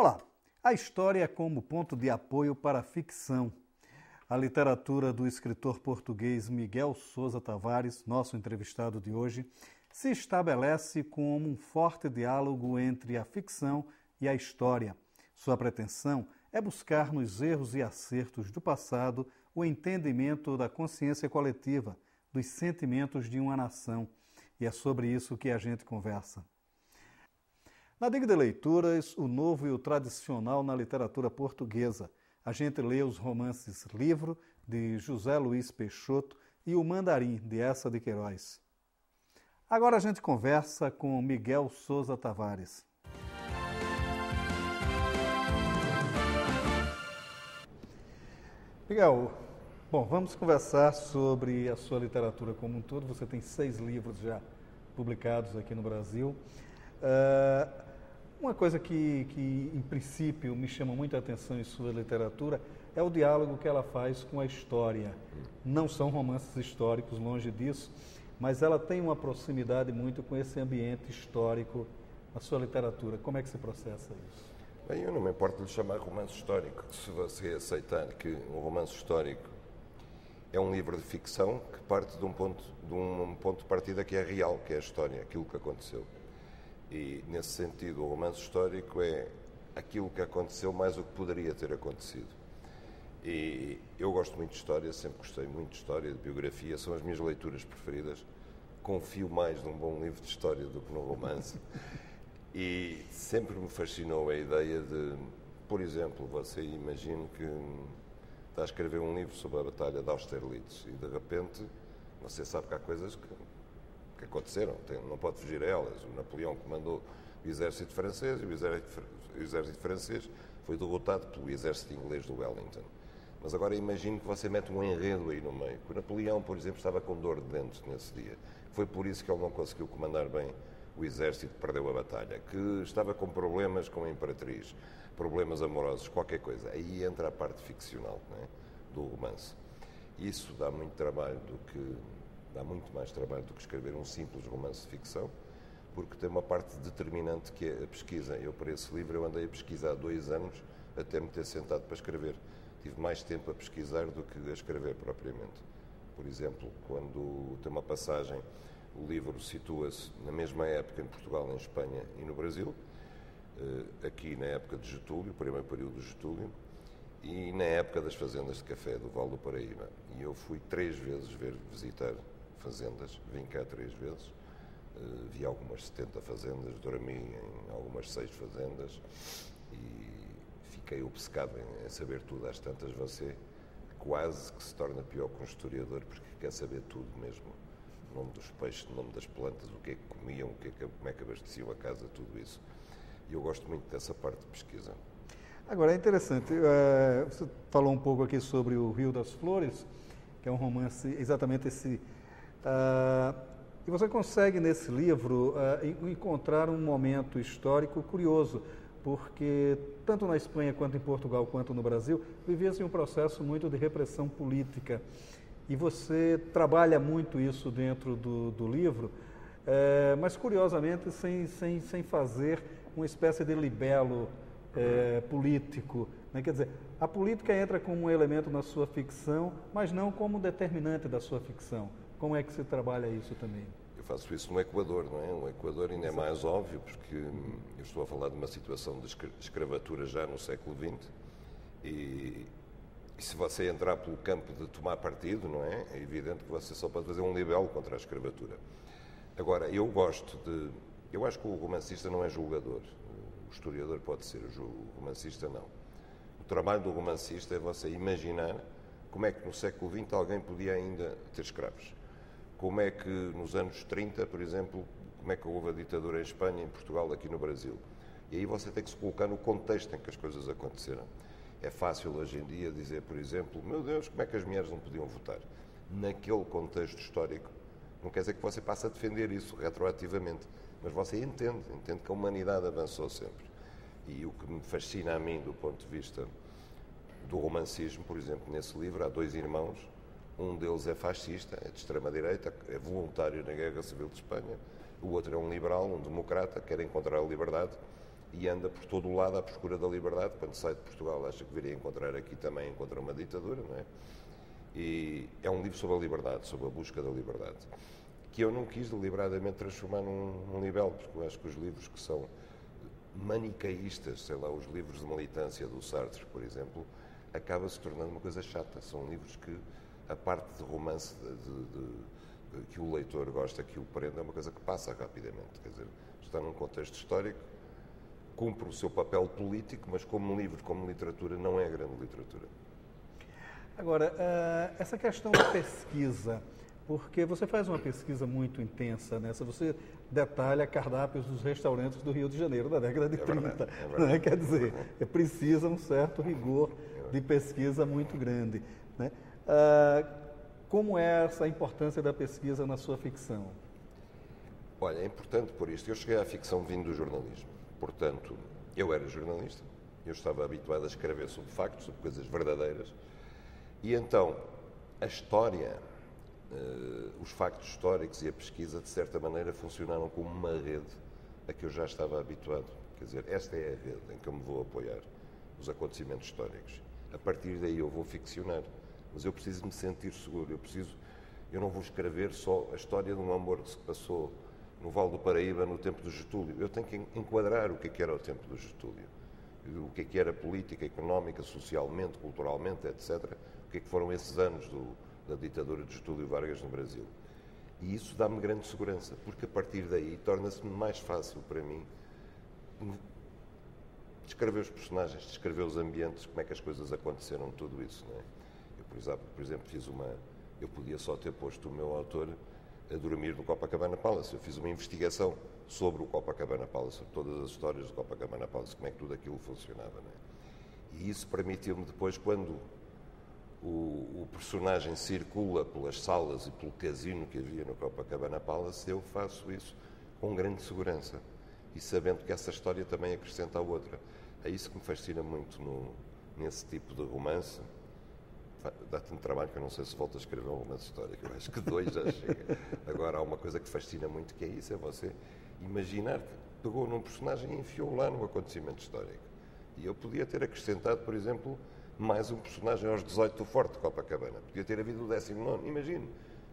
Olá, a história é como ponto de apoio para a ficção. A literatura do escritor português Miguel Souza Tavares, nosso entrevistado de hoje, se estabelece como um forte diálogo entre a ficção e a história. Sua pretensão é buscar nos erros e acertos do passado o entendimento da consciência coletiva, dos sentimentos de uma nação. E é sobre isso que a gente conversa. Na Diga de Leituras, o novo e o tradicional na literatura portuguesa. A gente lê os romances Livro, de José Luiz Peixoto, e O Mandarim, de Essa de Queiroz. Agora a gente conversa com Miguel Souza Tavares. Miguel, bom, vamos conversar sobre a sua literatura como um todo. Você tem seis livros já publicados aqui no Brasil. Uh, uma coisa que, que, em princípio, me chama muita atenção em sua literatura é o diálogo que ela faz com a história. Não são romances históricos, longe disso, mas ela tem uma proximidade muito com esse ambiente histórico na sua literatura. Como é que se processa isso? Bem, eu não me importo de lhe chamar romance histórico, se você aceitar que um romance histórico é um livro de ficção que parte de um ponto de, um ponto de partida que é real, que é a história, aquilo que aconteceu. E, nesse sentido, o romance histórico é aquilo que aconteceu mais o que poderia ter acontecido. E eu gosto muito de história, sempre gostei muito de história, de biografia, são as minhas leituras preferidas. Confio mais num bom livro de história do que num romance. E sempre me fascinou a ideia de, por exemplo, você imagina que está a escrever um livro sobre a Batalha de Austerlitz e de repente você sabe que há coisas que que aconteceram, tem, não pode fugir a elas. O Napoleão comandou o exército francês e o exército, o exército francês foi derrotado pelo exército inglês do Wellington. Mas agora imagine que você mete um enredo aí no meio. O Napoleão, por exemplo, estava com dor de dentes nesse dia. Foi por isso que ele não conseguiu comandar bem o exército, perdeu a batalha. Que estava com problemas com a imperatriz, problemas amorosos, qualquer coisa. Aí entra a parte ficcional é? do romance. Isso dá muito trabalho do que dá muito mais trabalho do que escrever um simples romance de ficção, porque tem uma parte determinante que é a pesquisa. Eu, para esse livro, eu andei a pesquisar dois anos até me ter sentado para escrever. Tive mais tempo a pesquisar do que a escrever propriamente. Por exemplo, quando tem uma passagem, o livro situa-se na mesma época em Portugal, em Espanha e no Brasil, eh, aqui na época de Getúlio, primeiro período de Getúlio, e na época das fazendas de café do Val do Paraíba. E eu fui três vezes ver, visitar fazendas, vim cá três vezes, uh, vi algumas 70 fazendas, dormi em algumas seis fazendas e fiquei obcecado em, saber tudo. Às tantas você quase que se torna pior que um historiador porque quer saber tudo mesmo. O nome dos peixes, o nome das plantas, o que é que comiam, o que é que, como é que abasteciam a casa, tudo isso. E eu gosto muito dessa parte de pesquisa. Agora, é interessante, uh, você falou um pouco aqui sobre o Rio das Flores, que é um romance, exatamente esse Uh, e você consegue nesse livro uh, encontrar um momento histórico curioso, porque tanto na Espanha quanto em Portugal quanto no Brasil vivia-se um processo muito de repressão política. E você trabalha muito isso dentro do, do livro, é, mas curiosamente sem, sem, sem fazer uma espécie de libelo é, político. Né? Quer dizer, a política entra como um elemento na sua ficção, mas não como determinante da sua ficção. Como é que se trabalha isso também? Eu faço isso no Equador, não é? O Equador ainda é mais óbvio, porque eu estou a falar de uma situação de escravatura já no século XX e, e se você entrar pelo campo de tomar partido, não é? É evidente que você só pode fazer um libelo contra a escravatura. Agora, eu gosto de. Eu acho que o romancista não é julgador. O historiador pode ser, o romancista não. O trabalho do romancista é você imaginar como é que no século XX alguém podia ainda ter escravos como é que nos anos 30, por exemplo, como é que houve a ditadura em Espanha, em Portugal, aqui no Brasil. E aí você tem que se colocar no contexto em que as coisas aconteceram. É fácil hoje em dia dizer, por exemplo, meu Deus, como é que as mulheres não podiam votar? Naquele contexto histórico, não quer dizer que você passe a defender isso retroativamente, mas você entende, entende que a humanidade avançou sempre. E o que me fascina a mim, do ponto de vista do romancismo, por exemplo, nesse livro, há dois irmãos um deles é fascista, é de extrema-direita, é voluntário na Guerra Civil de Espanha. O outro é um liberal, um democrata, quer encontrar a liberdade e anda por todo o lado à procura da liberdade. Quando sai de Portugal, acha que viria encontrar aqui também encontra uma ditadura, não é? E é um livro sobre a liberdade, sobre a busca da liberdade, que eu não quis deliberadamente transformar num, num libelo, porque eu acho que os livros que são manicaístas, sei lá, os livros de militância do Sartre, por exemplo, acaba se tornando uma coisa chata. São livros que a parte de romance de, de, de, que o leitor gosta, que o prende, é uma coisa que passa rapidamente. Quer dizer, está num contexto histórico, cumpre o seu papel político, mas como livro, como literatura, não é grande literatura. Agora, uh, essa questão da pesquisa, porque você faz uma pesquisa muito intensa nessa, você detalha cardápios dos restaurantes do Rio de Janeiro da década de é 30. Verdade, é verdade. Né? Quer dizer, é precisa um certo rigor de pesquisa muito grande. Né? Uh, como é essa importância da pesquisa na sua ficção? Olha, é importante por isto. Eu cheguei à ficção vindo do jornalismo. Portanto, eu era jornalista, eu estava habituado a escrever sobre factos, sobre coisas verdadeiras, e então a história, uh, os factos históricos e a pesquisa, de certa maneira, funcionaram como uma rede a que eu já estava habituado. Quer dizer, esta é a rede em que eu me vou apoiar, os acontecimentos históricos. A partir daí eu vou ficcionar, mas eu preciso me sentir seguro, eu preciso, eu não vou escrever só a história de um amor que se passou no Vale do Paraíba no tempo do Getúlio. Eu tenho que enquadrar o que, é que era o tempo do Getúlio, o que, é que era política, económica, socialmente, culturalmente, etc. O que, é que foram esses anos do, da ditadura de Getúlio Vargas no Brasil. E isso dá-me grande segurança, porque a partir daí torna-se mais fácil para mim descrever os personagens, descrever os ambientes, como é que as coisas aconteceram, tudo isso. Não é? Por exemplo, fiz uma. Eu podia só ter posto o meu autor a dormir no Copacabana Palace. Eu fiz uma investigação sobre o Copacabana Palace, todas as histórias do Copacabana Palace, como é que tudo aquilo funcionava. É? E isso permitiu-me depois, quando o, o, personagem circula pelas salas e pelo casino que havia no Copacabana Palace, eu faço isso com grande segurança e sabendo que essa história também acrescenta a outra. É isso que me fascina muito no, nesse tipo de romance dá tanto trabalho que eu não sei se volto a escrever um romance histórico. Eu acho que dois já chega. Agora há uma coisa que fascina muito que é isso, é você imaginar que pegou num personagem e enfiou lá no acontecimento histórico. E eu podia ter acrescentado, por exemplo, mais um personagem aos 18 do Forte de Copacabana. Podia ter havido o 19. Imagine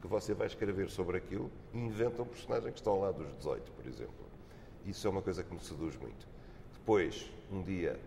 que você vai escrever sobre aquilo e inventa um personagem que está ao lado dos 18, por exemplo. Isso é uma coisa que me seduz muito. Depois, um dia,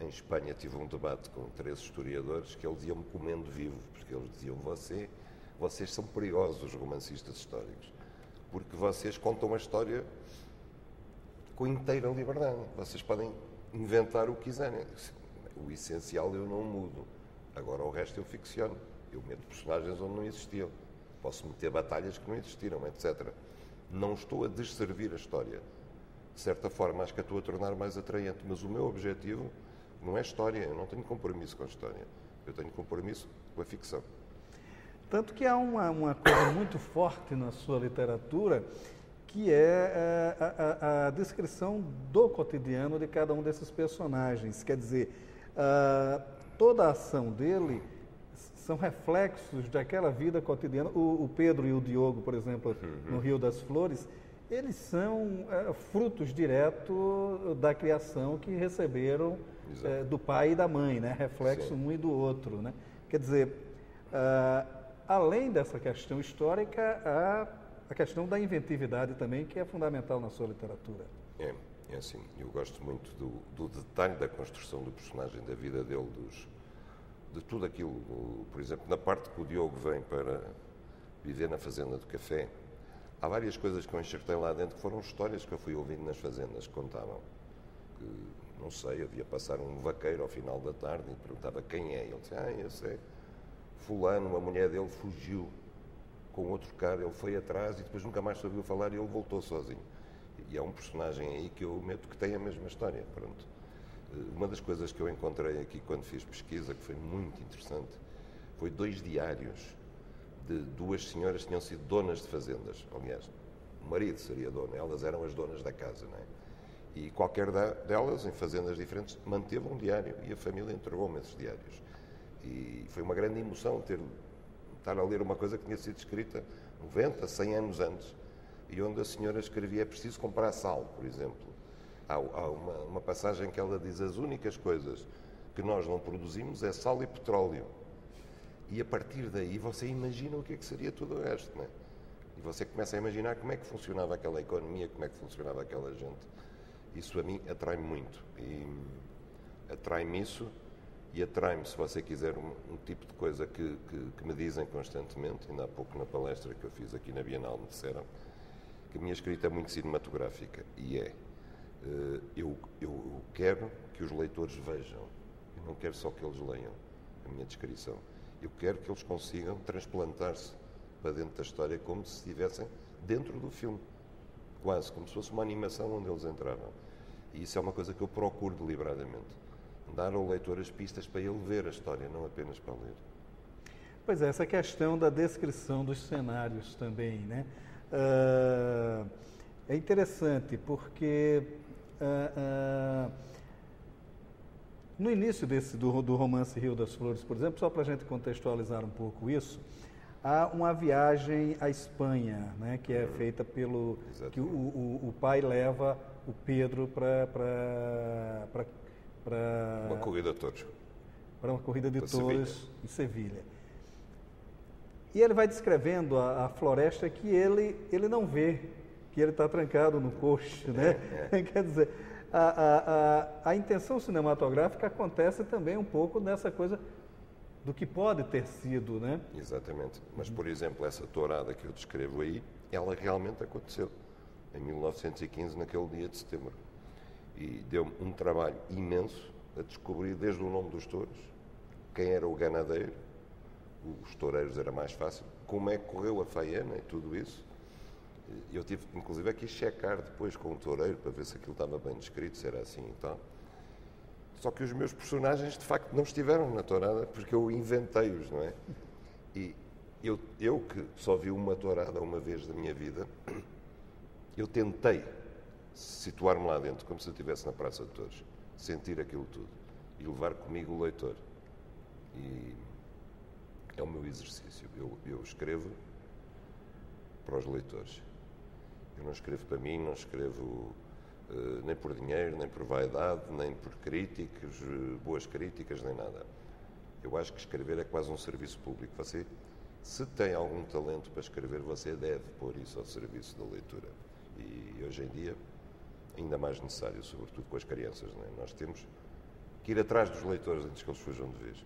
em Espanha tive um debate com três historiadores que eles iam-me comendo vivo, porque eles diziam: você, vocês são perigosos, os romancistas históricos, porque vocês contam a história com inteira liberdade. Vocês podem inventar o que quiserem. O essencial eu não mudo. Agora o resto eu ficciono. Eu meto personagens onde não existiam. Posso meter batalhas que não existiram, etc. Não estou a desservir a história. De certa forma, acho que a estou a tornar mais atraente, mas o meu objetivo não é história, eu não tenho compromisso com a história. Eu tenho compromisso com a ficção. Tanto que há uma, uma coisa muito forte na sua literatura, que é, é a, a, a, descrição do cotidiano de cada um desses personagens. Quer dizer, a, toda a ação dele são reflexos daquela vida cotidiana. O, o Pedro e o Diogo, por exemplo, uhum. no Rio das Flores, eles são é, frutos direto da criação que receberam é, do pai e da mãe, né? reflexo Sim. um e do outro. Né? Quer dizer, uh, além dessa questão histórica, há a questão da inventividade também, que é fundamental na sua literatura. É, é assim. Eu gosto muito do, do detalhe da construção do personagem, da vida dele, dos, de tudo aquilo. Por exemplo, na parte que o Diogo vem para viver na fazenda do café, há várias coisas que eu enxertei lá dentro que foram histórias que eu fui ouvindo nas fazendas que contavam. Que não sei, havia passar um vaqueiro ao final da tarde e perguntava quem é. Ele disse, ah, eu sei, fulano, a mulher dele fugiu com outro cara, ele foi atrás e depois nunca mais soube falar e ele voltou sozinho. E é um personagem aí que eu meto que tem a mesma história, pronto. Eh, uma das coisas que eu encontrei aqui quando fiz pesquisa, que foi muito interessante, foi dois diários de duas senhoras que tinham sido donas de fazendas. Aliás, o marido seria dono, elas eram as donas da casa, não é? E qualquer delas, em fazendas diferentes, manteve um diário e a família entregou-me esses diários. E foi uma grande emoção ter, estar a ler uma coisa que tinha sido escrita 90, 100 anos antes, e onde a senhora escrevia: é preciso comprar sal, por exemplo. há, há uma, uma passagem que ela diz: as únicas coisas que nós não produzimos é sal e petróleo. E a partir daí você imagina o que é que seria tudo o resto, não é? E você começa a imaginar como é que funcionava aquela economia, como é que funcionava aquela gente. Isso a mim atrai-me muito. E atrai-me isso e atrai-me, se você quiser, um, um, tipo de coisa que, que, que, me dizem constantemente. Ainda há pouco na palestra que eu fiz aqui na Bienal me disseram que a minha escrita é muito cinematográfica. E é. Eh, eu, eu quero que os leitores vejam. Eu não quero só que eles leiam a minha descrição. Eu quero que eles consigam transplantar-se para dentro da história como se estivessem dentro do filme. Quase, como se fosse uma animação onde eles entravam. E isso é uma coisa que eu procuro deliberadamente. Dar ao leitor as pistas para ele ver a história, não apenas para ler. Pois é, essa questão da descrição dos cenários também, né? Uh, é interessante porque uh, uh, no início desse, do, do, romance Rio das Flores, por exemplo, só para a gente contextualizar um pouco isso, há uma viagem à Espanha, né, que é uhum. feita pelo Exatamente. que o, o, o, pai leva o Pedro para para uma corrida de touros para uma corrida de touros em Sevilha. E ele vai descrevendo a, a, floresta que ele ele não vê, que ele está trancado no coxo, né? É, é. Quer dizer, a, a, a, a intenção cinematográfica acontece também um pouco nessa coisa do que pode ter sido, né? Exatamente. Mas, por exemplo, essa tourada que eu descrevo aí, ela realmente aconteceu em 1915, naquele dia de setembro. E deu-me um trabalho imenso a descobrir desde o nome dos touros, quem era o ganadeiro, os toureiros era mais fácil, como é que correu a faena e tudo isso. Eu tive, inclusive, aqui checar depois com o toureiro para ver se aquilo estava bem descrito, se era assim e tal. Só que os meus personagens, de facto, não estiveram na tourada porque eu inventei-os, não é? E eu, eu que só vi uma tourada uma vez da minha vida, eu tentei situar-me lá dentro, como se eu estivesse na Praça de Touros, sentir aquilo tudo e levar comigo o leitor. E é o meu exercício. Eu, eu escrevo para os leitores. Eu não escrevo para mim, não escrevo uh, nem por dinheiro, nem por vaidade, nem por críticas, uh, boas críticas, nem nada. Eu acho que escrever é quase um serviço público. Você, se tem algum talento para escrever, você deve pôr isso ao serviço da leitura. E hoje em dia, ainda mais necessário, sobretudo com as crianças. É? Nós temos que ir atrás dos leitores antes que eles fujam de vez.